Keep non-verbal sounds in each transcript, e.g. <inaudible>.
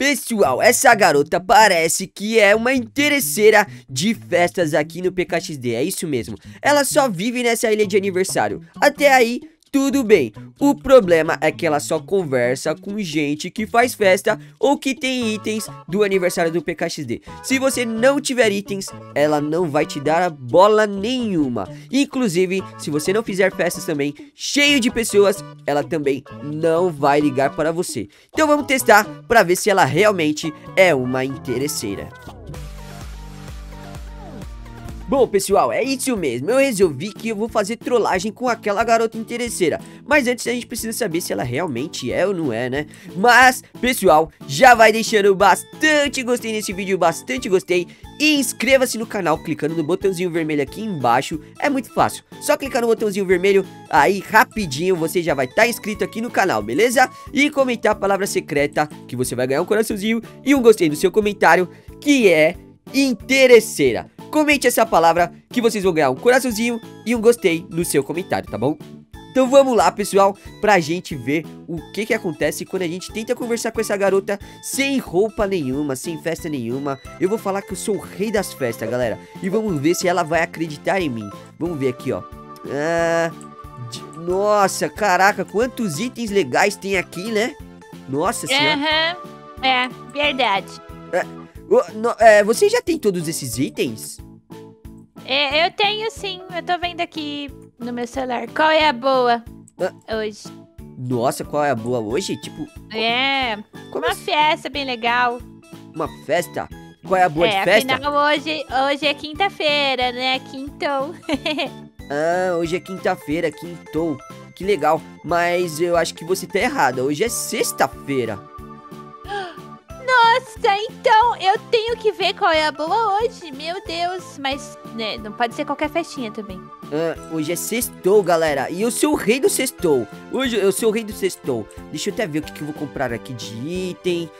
Pessoal, essa garota parece que é uma interesseira de festas aqui no PKXD, é isso mesmo. Ela só vive nessa ilha de aniversário. Até aí, tudo bem. O problema é que ela só conversa com gente que faz festa ou que tem itens do aniversário do PKXD. Se você não tiver itens, ela não vai te dar bola nenhuma. Inclusive, se você não fizer festas também, cheio de pessoas, ela também não vai ligar para você. Então vamos testar para ver se ela realmente é uma interesseira. Bom, pessoal, é isso mesmo. Eu resolvi que eu vou fazer trollagem com aquela garota interesseira. Mas antes a gente precisa saber se ela realmente é ou não é, né? Mas, pessoal, já vai deixando bastante gostei nesse vídeo, bastante gostei. E inscreva-se no canal clicando no botãozinho vermelho aqui embaixo. É muito fácil. Só clicar no botãozinho vermelho, aí rapidinho você já vai estar tá inscrito aqui no canal, beleza? E comentar a palavra secreta, que você vai ganhar um coraçãozinho e um gostei no seu comentário, que é interesseira. Comente essa palavra que vocês vão ganhar um coraçãozinho e um gostei no seu comentário, tá bom? Então vamos lá, pessoal, pra gente ver o que que acontece quando a gente tenta conversar com essa garota sem roupa nenhuma, sem festa nenhuma. Eu vou falar que eu sou o rei das festas, galera. E vamos ver se ela vai acreditar em mim. Vamos ver aqui, ó. Ah, nossa, caraca, quantos itens legais tem aqui, né? Nossa senhora. Aham, uhum. é, verdade. É, é, você já tem todos esses itens? É, eu tenho sim, eu tô vendo aqui no meu celular. Qual é a boa ah. hoje? Nossa, qual é a boa hoje? Tipo. É, Como uma assim? festa bem legal. Uma festa? Qual é a boa é, de festa? Afinal, hoje, hoje é quinta-feira, né? Quintou. <laughs> ah, hoje é quinta-feira, quintou. Que legal. Mas eu acho que você tá errada. Hoje é sexta-feira. Nossa, então eu tenho que ver qual é a boa hoje. Meu Deus, mas né, não pode ser qualquer festinha também. Ah, hoje é sextou, galera. E eu sou o rei do sextou. Hoje eu sou o rei do sextou. Deixa eu até ver o que, que eu vou comprar aqui de item.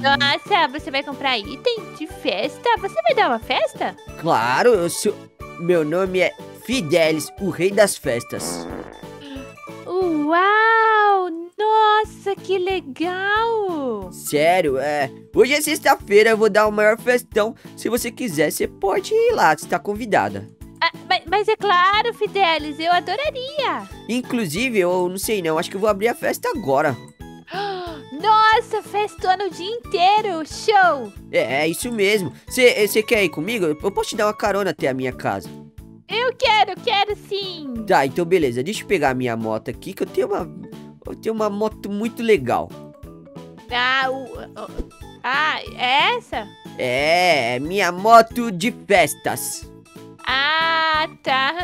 Nossa, você vai comprar item de festa? Você vai dar uma festa? Claro, eu sou. Meu nome é Fidelis, o rei das festas. Uau! Nossa, que legal! Sério, é. Hoje é sexta-feira, eu vou dar o maior festão. Se você quiser, você pode ir lá, você tá convidada. Ah, mas, mas, é claro, Fidelis, eu adoraria. Inclusive, eu não sei não, acho que eu vou abrir a festa agora. <gasps> Nossa, festona o dia inteiro, show! É, é isso mesmo. Você quer ir comigo? Eu posso te dar uma carona até a minha casa. Eu quero, quero sim. Tá, então beleza. Deixa eu pegar a minha moto aqui, que eu tenho uma eu tenho uma moto muito legal. Ah, o, o, ah, é essa? É, é minha moto de festas. Ah, tá.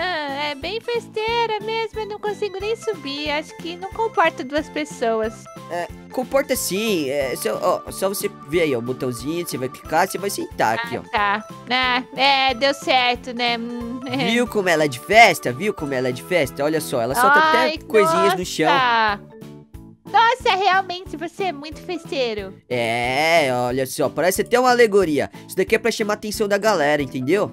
É bem festeira mesmo, eu não consigo nem subir. Acho que não comporta duas pessoas. É, comporta sim. É só, ó, só você ver aí, ó, o botãozinho, você vai clicar, você vai sentar aqui, ah, ó. Tá. Ah, é, deu certo, né? <laughs> Viu como ela é de festa? Viu como ela é de festa? Olha só, ela solta Ai, até coisinhas nossa. no chão. Nossa, realmente você é muito festeiro. É, olha só, parece até uma alegoria. Isso daqui é pra chamar a atenção da galera, entendeu?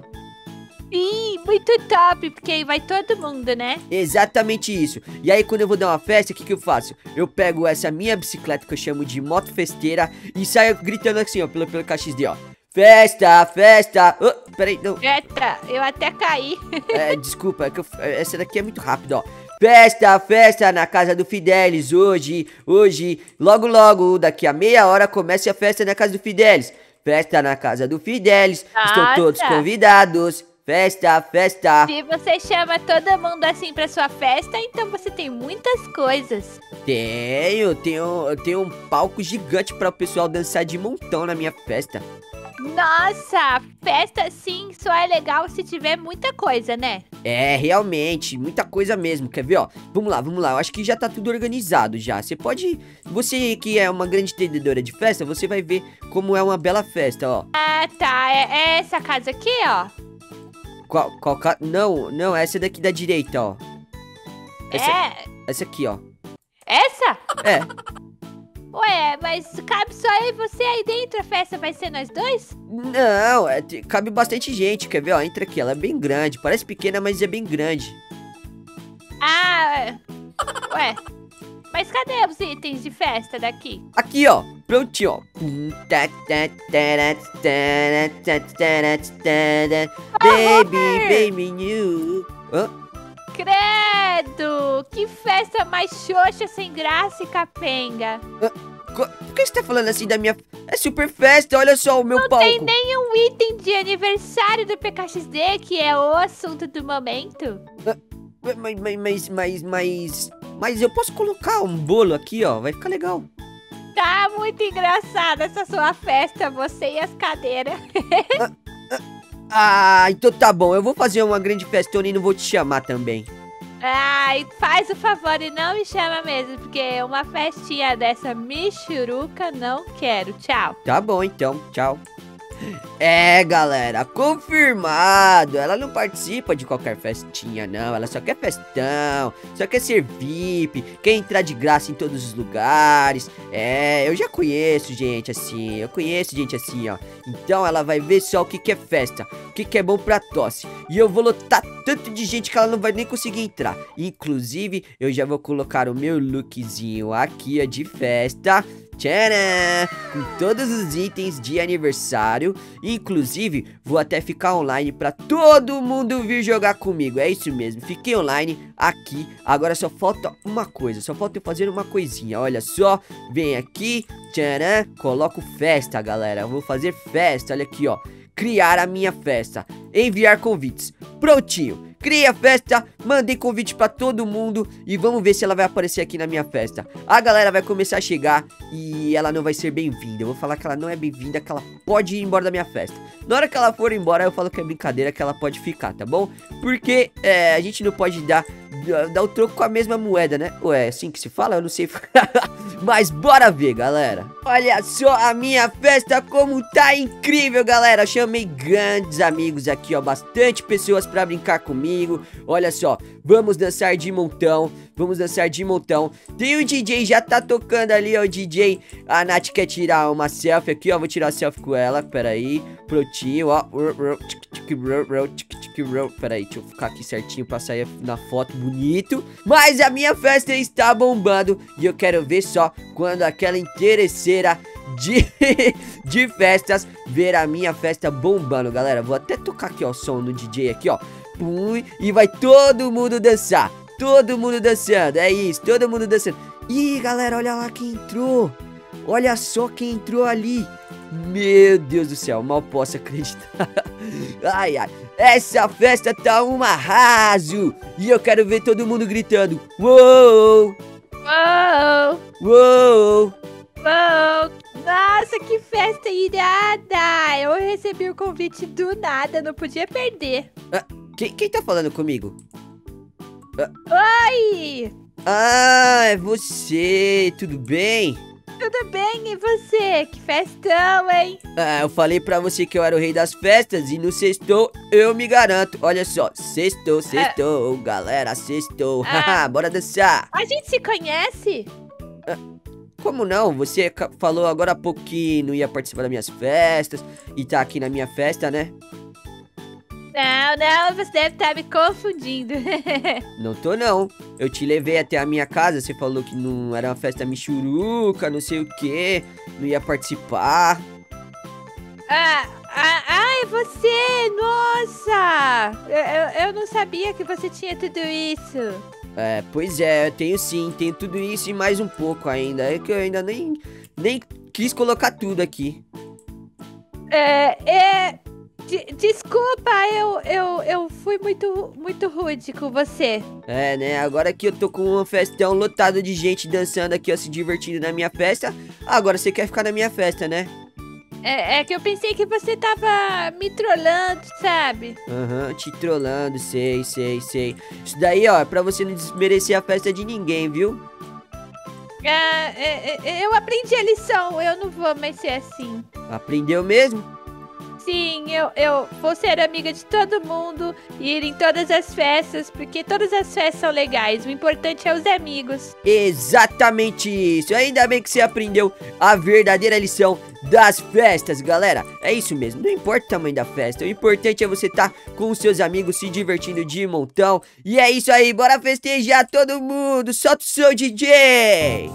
Sim, muito top, porque aí vai todo mundo, né? Exatamente isso. E aí, quando eu vou dar uma festa, o que, que eu faço? Eu pego essa minha bicicleta que eu chamo de moto festeira e saio gritando assim, ó, pelo, pelo KXD, ó. Festa, festa. Oh, peraí, não. Eita, eu até caí. <laughs> é, desculpa, é eu, essa daqui é muito rápida, ó. Festa, festa na casa do Fidelis hoje, hoje, logo logo, daqui a meia hora começa a festa na casa do Fidelis. Festa na casa do Fidelis, Nossa. estão todos convidados. Festa, festa. Se você chama todo mundo assim pra sua festa, então você tem muitas coisas. Tenho, tenho, tenho um palco gigante para o pessoal dançar de montão na minha festa. Nossa, festa sim só é legal se tiver muita coisa, né? É, realmente, muita coisa mesmo. Quer ver, ó? Vamos lá, vamos lá. Eu acho que já tá tudo organizado já. Você pode. Você que é uma grande entendedora de festa, você vai ver como é uma bela festa, ó. Ah, tá. É, é essa casa aqui, ó. Qual, qual ca... Não, não, essa daqui da direita, ó. Essa, é. Essa aqui, ó. Essa? É. Ué, mas cabe só eu e você aí dentro? A festa vai ser nós dois? Não, é, cabe bastante gente. Quer ver? Ó, entra aqui. Ela é bem grande. Parece pequena, mas é bem grande. Ah, ué. Mas cadê os itens de festa daqui? Aqui, ó. Prontinho, ó. Baby, baby new. Hã? Credo! Que festa mais xoxa, sem graça e capenga. Co- Por que você tá falando assim da minha... É super festa, olha só o meu palco. Tem nenhum item de aniversário do PKXD, que é o assunto do momento. Mas, mas, mas, mas, mas... Mas eu posso colocar um bolo aqui, ó. Vai ficar legal. Tá muito engraçada essa sua festa, você e as cadeiras. Ah, então tá bom. Eu vou fazer uma grande festona e não vou te chamar também. Ai, faz o favor e não me chama mesmo, porque uma festinha dessa michuruca não quero. Tchau. Tá bom, então. Tchau. É, galera, confirmado. Ela não participa de qualquer festinha, não. Ela só quer festão, só quer ser VIP, quer entrar de graça em todos os lugares. É, eu já conheço gente assim, eu conheço gente assim, ó. Então ela vai ver só o que, que é festa, o que, que é bom pra tosse. E eu vou lotar tanto de gente que ela não vai nem conseguir entrar. Inclusive, eu já vou colocar o meu lookzinho aqui, ó, de festa. Tcharam! Com todos os itens de aniversário. Inclusive, vou até ficar online pra todo mundo vir jogar comigo. É isso mesmo, fiquei online aqui. Agora só falta uma coisa, só falta eu fazer uma coisinha. Olha só, vem aqui, tcharam, coloco festa, galera. Eu vou fazer festa, olha aqui, ó. Criar a minha festa, enviar convites. Prontinho. Criei a festa, mandei convite pra todo mundo e vamos ver se ela vai aparecer aqui na minha festa. A galera vai começar a chegar e ela não vai ser bem-vinda. Eu vou falar que ela não é bem-vinda, que ela pode ir embora da minha festa. Na hora que ela for embora, eu falo que é brincadeira, que ela pode ficar, tá bom? Porque é, a gente não pode dar, dar o troco com a mesma moeda, né? Ué, é assim que se fala? Eu não sei. <laughs> Mas bora ver, galera. Olha só a minha festa como tá incrível, galera. Chamei grandes amigos aqui, ó. Bastante pessoas pra brincar comigo. Olha só, vamos dançar de montão. Vamos dançar de montão. Tem o DJ, já tá tocando ali, ó. O DJ. A Nath quer tirar uma selfie aqui, ó. Vou tirar selfie com ela. Pera aí. Prontinho, ó. Pera aí, deixa eu ficar aqui certinho pra sair na foto bonito. Mas a minha festa está bombando. E eu quero ver só quando aquela interesseira de, <laughs> de festas ver a minha festa bombando, galera. Vou até tocar aqui, ó, o som do DJ aqui, ó. Pum, e vai todo mundo dançar. Todo mundo dançando, é isso, todo mundo dançando. Ih, galera, olha lá quem entrou. Olha só quem entrou ali. Meu Deus do céu, mal posso acreditar. <laughs> Ai, ai. Essa festa tá um arraso. E eu quero ver todo mundo gritando. Uou! Uou! Uou! Uou! Nossa, que festa irada! Eu recebi o convite do nada, não podia perder. Quem, quem tá falando comigo? Oi! Ah, é você. Tudo bem? Tudo bem, e você? Que festão, hein? Ah, eu falei pra você que eu era o rei das festas e no sextou eu me garanto. Olha só, sextou, sextou, galera, sextou. Ah. Bora dançar. A gente se conhece? Como não? Você falou agora há pouco que não ia participar das minhas festas e tá aqui na minha festa, né? Não, não, você deve estar me confundindo. <laughs> Não tô não. Eu te levei até a minha casa, você falou que não era uma festa michuruca, não sei o que, não ia participar. ah, ah, ah, é você! Nossa! Eu, eu, eu não sabia que você tinha tudo isso. É, pois é, eu tenho sim, tenho tudo isso e mais um pouco ainda. É que eu ainda nem, nem quis colocar tudo aqui. É, é. De- desculpa, eu, eu, eu fui muito, muito rude com você. É, né? Agora que eu tô com um festão lotado de gente dançando aqui, ó, se divertindo na minha festa. Agora você quer ficar na minha festa, né? É, é que eu pensei que você tava me trollando, sabe? Aham, te trollando, sei, sei, sei. Isso daí, ó, é pra você não desmerecer a festa de ninguém, viu? Ah, é, é, eu aprendi a lição, eu não vou mais ser assim. Aprendeu mesmo? Sim, eu, eu vou ser amiga de todo mundo ir em todas as festas, porque todas as festas são legais. O importante é os amigos. Exatamente isso. Ainda bem que você aprendeu a verdadeira lição das festas, galera. É isso mesmo. Não importa o tamanho da festa. O importante é você estar com os seus amigos se divertindo de montão. E é isso aí. Bora festejar todo mundo. Solta o seu DJ.